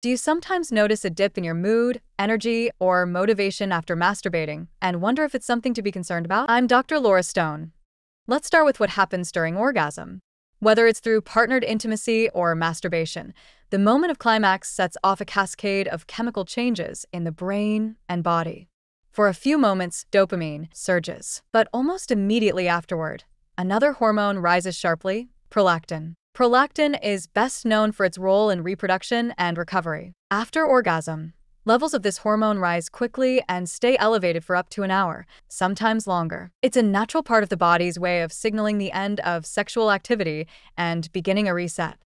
Do you sometimes notice a dip in your mood, energy, or motivation after masturbating and wonder if it's something to be concerned about? I'm Dr. Laura Stone. Let's start with what happens during orgasm. Whether it's through partnered intimacy or masturbation, the moment of climax sets off a cascade of chemical changes in the brain and body. For a few moments, dopamine surges, but almost immediately afterward, another hormone rises sharply prolactin. Prolactin is best known for its role in reproduction and recovery. After orgasm, levels of this hormone rise quickly and stay elevated for up to an hour, sometimes longer. It's a natural part of the body's way of signaling the end of sexual activity and beginning a reset.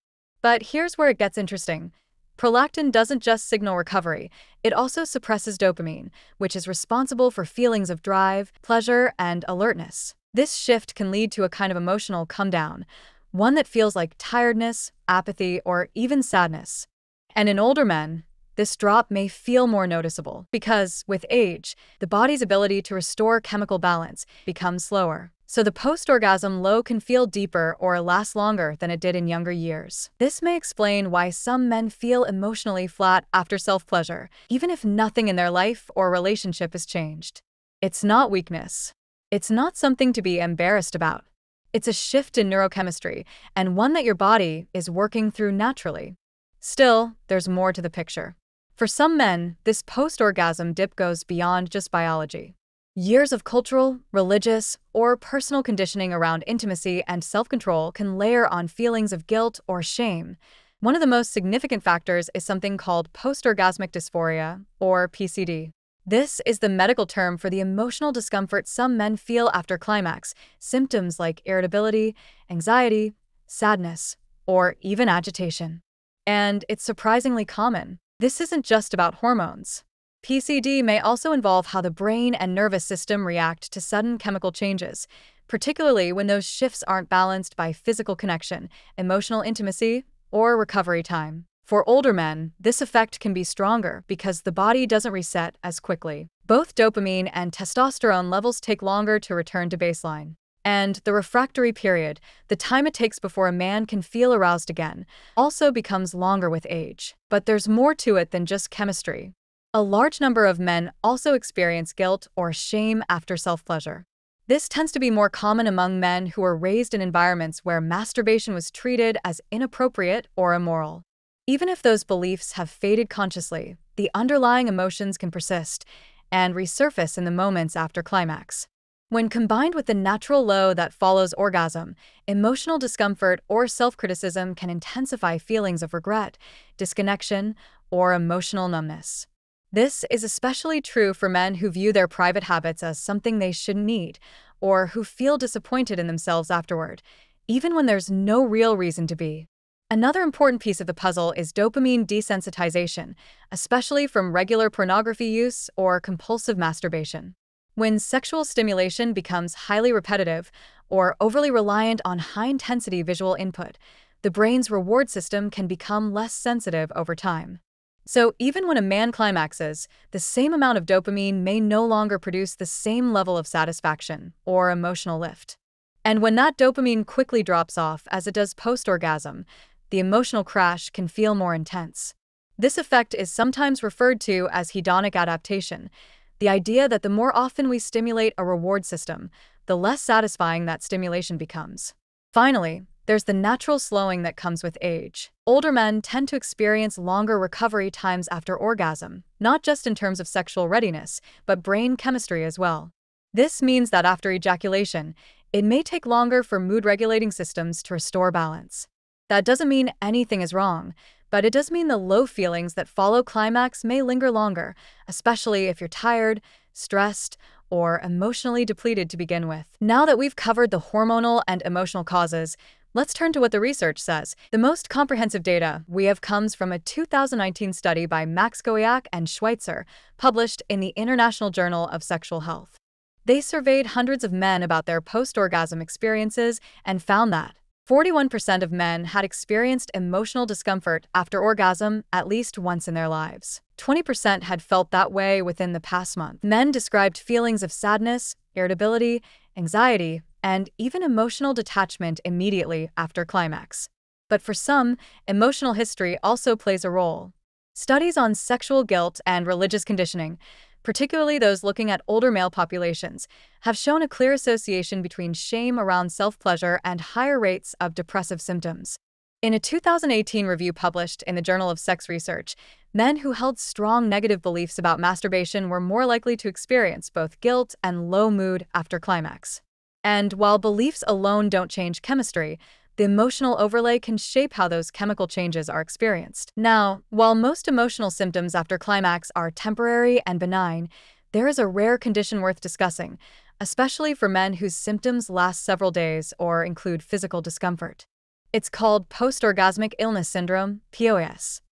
But here's where it gets interesting. Prolactin doesn't just signal recovery, it also suppresses dopamine, which is responsible for feelings of drive, pleasure, and alertness. This shift can lead to a kind of emotional come down, one that feels like tiredness, apathy, or even sadness. And in older men, this drop may feel more noticeable because, with age, the body's ability to restore chemical balance becomes slower. So the post orgasm low can feel deeper or last longer than it did in younger years. This may explain why some men feel emotionally flat after self pleasure, even if nothing in their life or relationship has changed. It's not weakness. It's not something to be embarrassed about. It's a shift in neurochemistry, and one that your body is working through naturally. Still, there's more to the picture. For some men, this post orgasm dip goes beyond just biology. Years of cultural, religious, or personal conditioning around intimacy and self control can layer on feelings of guilt or shame. One of the most significant factors is something called post orgasmic dysphoria, or PCD. This is the medical term for the emotional discomfort some men feel after climax, symptoms like irritability, anxiety, sadness, or even agitation. And it's surprisingly common. This isn't just about hormones. PCD may also involve how the brain and nervous system react to sudden chemical changes, particularly when those shifts aren't balanced by physical connection, emotional intimacy, or recovery time. For older men, this effect can be stronger because the body doesn't reset as quickly. Both dopamine and testosterone levels take longer to return to baseline. And the refractory period, the time it takes before a man can feel aroused again, also becomes longer with age. But there's more to it than just chemistry. A large number of men also experience guilt or shame after self pleasure. This tends to be more common among men who were raised in environments where masturbation was treated as inappropriate or immoral. Even if those beliefs have faded consciously, the underlying emotions can persist and resurface in the moments after climax. When combined with the natural low that follows orgasm, emotional discomfort or self criticism can intensify feelings of regret, disconnection, or emotional numbness. This is especially true for men who view their private habits as something they shouldn't need, or who feel disappointed in themselves afterward, even when there's no real reason to be. Another important piece of the puzzle is dopamine desensitization, especially from regular pornography use or compulsive masturbation. When sexual stimulation becomes highly repetitive or overly reliant on high intensity visual input, the brain's reward system can become less sensitive over time. So, even when a man climaxes, the same amount of dopamine may no longer produce the same level of satisfaction or emotional lift. And when that dopamine quickly drops off, as it does post orgasm, the emotional crash can feel more intense. This effect is sometimes referred to as hedonic adaptation, the idea that the more often we stimulate a reward system, the less satisfying that stimulation becomes. Finally, there's the natural slowing that comes with age. Older men tend to experience longer recovery times after orgasm, not just in terms of sexual readiness, but brain chemistry as well. This means that after ejaculation, it may take longer for mood regulating systems to restore balance. That doesn't mean anything is wrong, but it does mean the low feelings that follow climax may linger longer, especially if you're tired, stressed, or emotionally depleted to begin with. Now that we've covered the hormonal and emotional causes, let's turn to what the research says. The most comprehensive data we have comes from a 2019 study by Maczkowiack and Schweitzer, published in the International Journal of Sexual Health. They surveyed hundreds of men about their post orgasm experiences and found that 41% of men had experienced emotional discomfort after orgasm at least once in their lives. 20% had felt that way within the past month. Men described feelings of sadness, irritability, anxiety, and even emotional detachment immediately after climax. But for some, emotional history also plays a role. Studies on sexual guilt and religious conditioning, particularly those looking at older male populations, have shown a clear association between shame around self pleasure and higher rates of depressive symptoms. In a 2018 review published in the Journal of Sex Research, men who held strong negative beliefs about masturbation were more likely to experience both guilt and low mood after climax. And while beliefs alone don't change chemistry, the emotional overlay can shape how those chemical changes are experienced. Now, while most emotional symptoms after climax are temporary and benign, there is a rare condition worth discussing, especially for men whose symptoms last several days or include physical discomfort. It's called post-orgasmic illness syndrome, POS.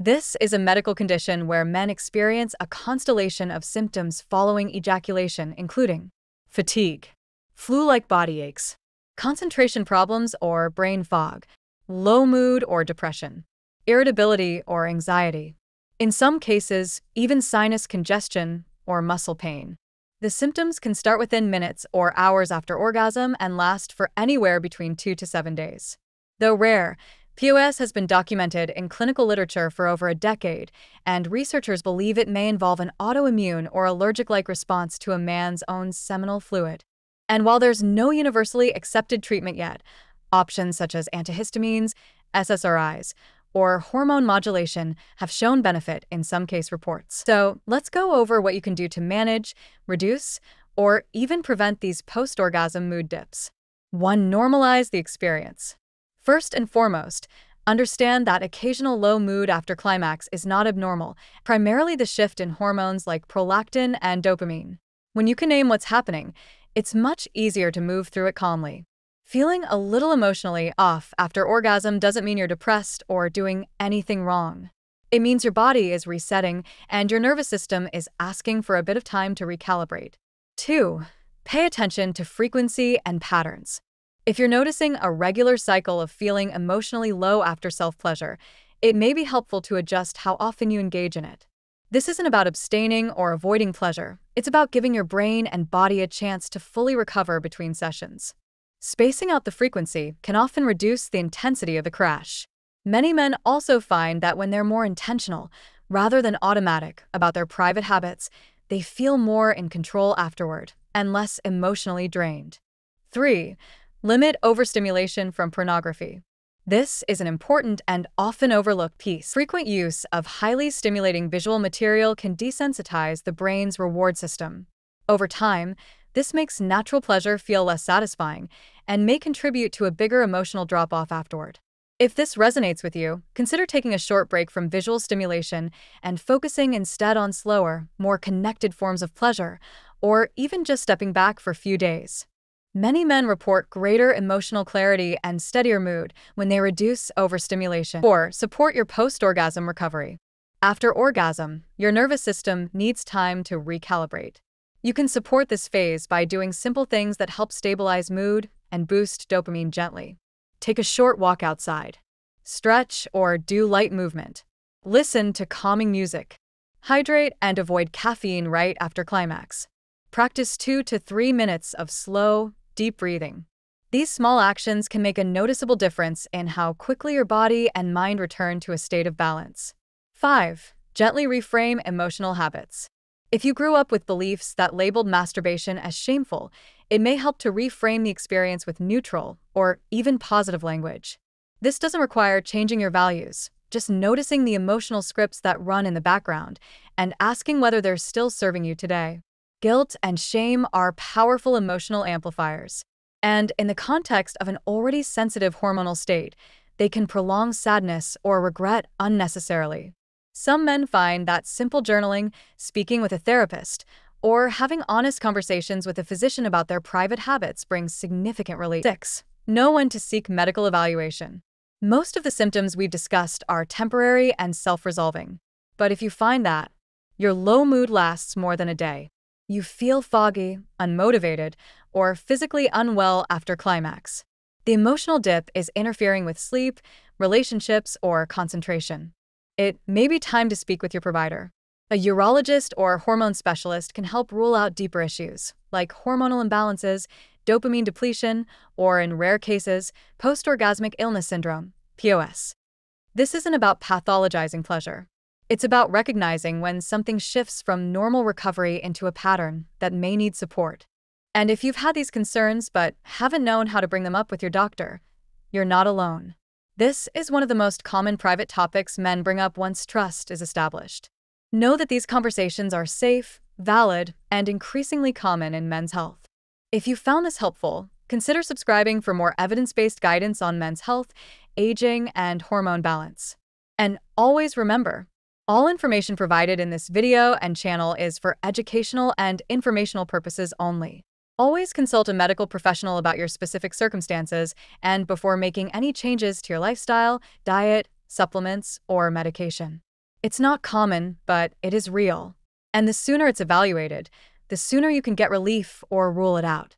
This is a medical condition where men experience a constellation of symptoms following ejaculation, including fatigue, flu-like body aches, concentration problems or brain fog, low mood or depression, irritability or anxiety. In some cases, even sinus congestion or muscle pain. The symptoms can start within minutes or hours after orgasm and last for anywhere between two to seven days. Though rare, POS has been documented in clinical literature for over a decade, and researchers believe it may involve an autoimmune or allergic like response to a man's own seminal fluid. And while there's no universally accepted treatment yet, options such as antihistamines, SSRIs, or hormone modulation have shown benefit in some case reports. So let's go over what you can do to manage, reduce, or even prevent these post orgasm mood dips. 1. Normalize the experience. First and foremost, understand that occasional low mood after climax is not abnormal, primarily the shift in hormones like prolactin and dopamine. When you can name what's happening, it's much easier to move through it calmly. Feeling a little emotionally off after orgasm doesn't mean you're depressed or doing anything wrong. It means your body is resetting and your nervous system is asking for a bit of time to recalibrate. 2. Pay attention to frequency and patterns. If you're noticing a regular cycle of feeling emotionally low after self pleasure, it may be helpful to adjust how often you engage in it. This isn't about abstaining or avoiding pleasure, it's about giving your brain and body a chance to fully recover between sessions. Spacing out the frequency can often reduce the intensity of the crash. Many men also find that when they're more intentional, rather than automatic, about their private habits, they feel more in control afterward and less emotionally drained. 3. Limit overstimulation from pornography. This is an important and often overlooked piece. Frequent use of highly stimulating visual material can desensitize the brain's reward system. Over time, this makes natural pleasure feel less satisfying and may contribute to a bigger emotional drop off afterward. If this resonates with you, consider taking a short break from visual stimulation and focusing instead on slower, more connected forms of pleasure, or even just stepping back for a few days. Many men report greater emotional clarity and steadier mood when they reduce overstimulation. 4. Support your post orgasm recovery. After orgasm, your nervous system needs time to recalibrate. You can support this phase by doing simple things that help stabilize mood and boost dopamine gently. Take a short walk outside. Stretch or do light movement. Listen to calming music. Hydrate and avoid caffeine right after climax. Practice two to three minutes of slow, deep breathing. These small actions can make a noticeable difference in how quickly your body and mind return to a state of balance. 5. Gently reframe emotional habits. If you grew up with beliefs that labeled masturbation as shameful, it may help to reframe the experience with neutral or even positive language. This doesn't require changing your values, just noticing the emotional scripts that run in the background and asking whether they're still serving you today. Guilt and shame are powerful emotional amplifiers, and in the context of an already sensitive hormonal state, they can prolong sadness or regret unnecessarily. Some men find that simple journaling, speaking with a therapist, or having honest conversations with a physician about their private habits brings significant relief. 6. Know when to seek medical evaluation. Most of the symptoms we've discussed are temporary and self resolving. But if you find that your low mood lasts more than a day, you feel foggy, unmotivated, or physically unwell after climax. The emotional dip is interfering with sleep, relationships, or concentration. It may be time to speak with your provider. A urologist or hormone specialist can help rule out deeper issues, like hormonal imbalances, dopamine depletion, or in rare cases, post orgasmic illness syndrome, POS. This isn't about pathologizing pleasure. It's about recognizing when something shifts from normal recovery into a pattern that may need support. And if you've had these concerns but haven't known how to bring them up with your doctor, you're not alone. This is one of the most common private topics men bring up once trust is established. Know that these conversations are safe, valid, and increasingly common in men's health. If you found this helpful, consider subscribing for more evidence based guidance on men's health, aging, and hormone balance. And always remember all information provided in this video and channel is for educational and informational purposes only. Always consult a medical professional about your specific circumstances and before making any changes to your lifestyle, diet, supplements, or medication. It's not common, but it is real. And the sooner it's evaluated, the sooner you can get relief or rule it out.